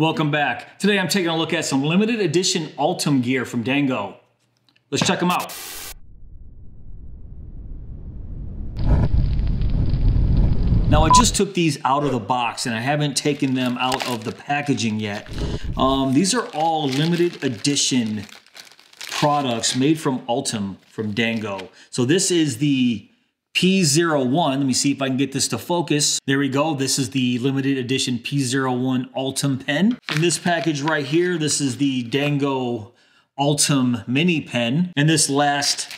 Welcome back. Today I'm taking a look at some limited edition Ultem gear from Dango. Let's check them out. Now I just took these out of the box and I haven't taken them out of the packaging yet. Um, these are all limited edition products made from Ultem from Dango. So this is the P01. Let me see if I can get this to focus. There we go. This is the limited edition P01 Ultem pen. In this package right here, this is the Dango Ultem mini pen. And this last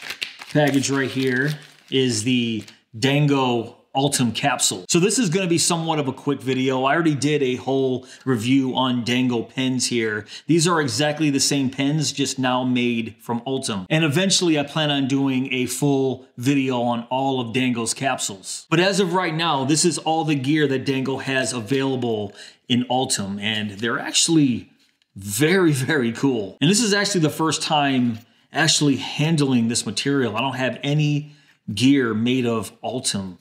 package right here is the Dango Ultem capsule. So this is going to be somewhat of a quick video. I already did a whole review on Dango pens here. These are exactly the same pens, just now made from Ultem. And eventually I plan on doing a full video on all of Dango's capsules. But as of right now, this is all the gear that Dango has available in Ultem. And they're actually very, very cool. And this is actually the first time actually handling this material. I don't have any gear made of Ultem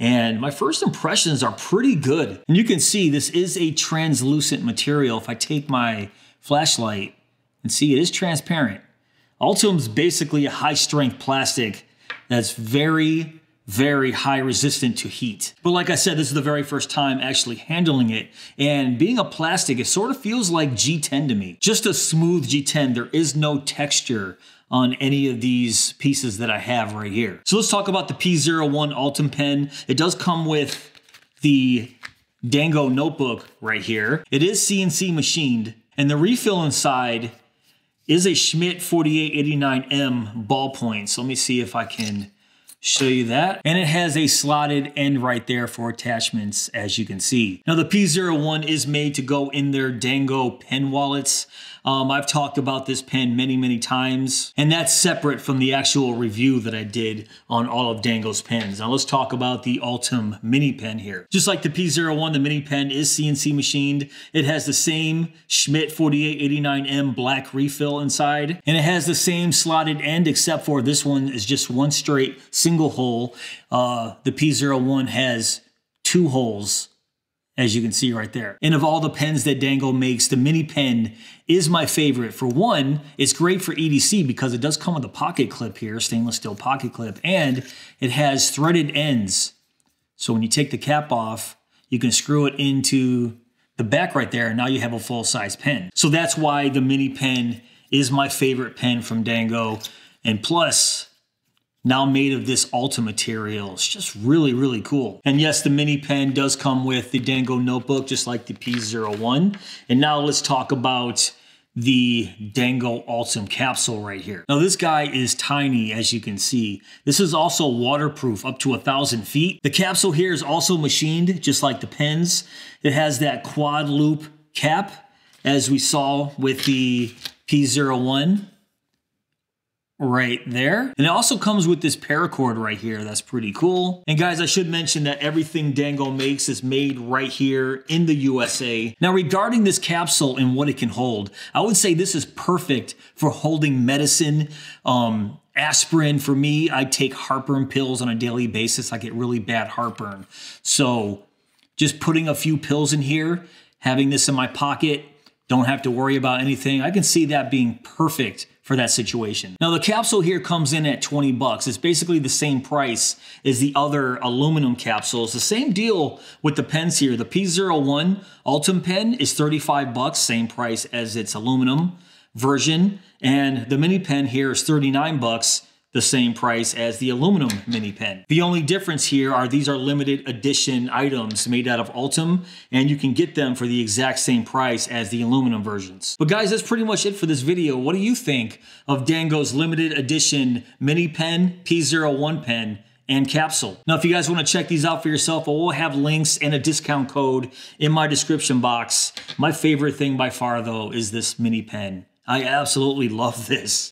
and my first impressions are pretty good. And you can see this is a translucent material. If I take my flashlight and see it is transparent. Ultem's basically a high strength plastic that's very, very high resistant to heat. But like I said, this is the very first time actually handling it. And being a plastic, it sort of feels like G10 to me. Just a smooth G10. There is no texture on any of these pieces that I have right here. So let's talk about the P01 Ultem pen. It does come with the Dango notebook right here. It is CNC machined and the refill inside is a Schmidt 4889M ballpoint. So let me see if I can show you that. And it has a slotted end right there for attachments, as you can see. Now the P01 is made to go in their Dango pen wallets. Um, I've talked about this pen many, many times, and that's separate from the actual review that I did on all of Dango's pens. Now let's talk about the Ultem mini pen here. Just like the P01, the mini pen is CNC machined. It has the same Schmidt 4889M black refill inside, and it has the same slotted end, except for this one is just one straight single hole. Uh, the P01 has two holes as you can see right there. And of all the pens that Dango makes, the mini pen is my favorite. For one, it's great for EDC because it does come with a pocket clip here, stainless steel pocket clip, and it has threaded ends. So when you take the cap off, you can screw it into the back right there, and now you have a full-size pen. So that's why the mini pen is my favorite pen from Dango. And plus, now made of this Ultem material. It's just really, really cool. And yes, the mini pen does come with the Dango notebook, just like the P01. And now let's talk about the Dango Ultem capsule right here. Now this guy is tiny as you can see. This is also waterproof up to a thousand feet. The capsule here is also machined just like the pens. It has that quad loop cap as we saw with the P01 right there. And it also comes with this paracord right here. That's pretty cool. And guys, I should mention that everything Dango makes is made right here in the USA. Now, regarding this capsule and what it can hold, I would say this is perfect for holding medicine, um, aspirin for me. I take heartburn pills on a daily basis. I get really bad heartburn. So just putting a few pills in here, having this in my pocket, don't have to worry about anything. I can see that being perfect for that situation. Now the capsule here comes in at 20 bucks. It's basically the same price as the other aluminum capsules. The same deal with the pens here. The P01 Ultem pen is 35 bucks, same price as its aluminum version. And the mini pen here is 39 bucks the same price as the aluminum mini pen. The only difference here are these are limited edition items made out of Ultem and you can get them for the exact same price as the aluminum versions. But guys, that's pretty much it for this video. What do you think of Dango's limited edition mini pen, P01 pen, and capsule. Now, if you guys want to check these out for yourself, I will have links and a discount code in my description box. My favorite thing by far, though, is this mini pen. I absolutely love this.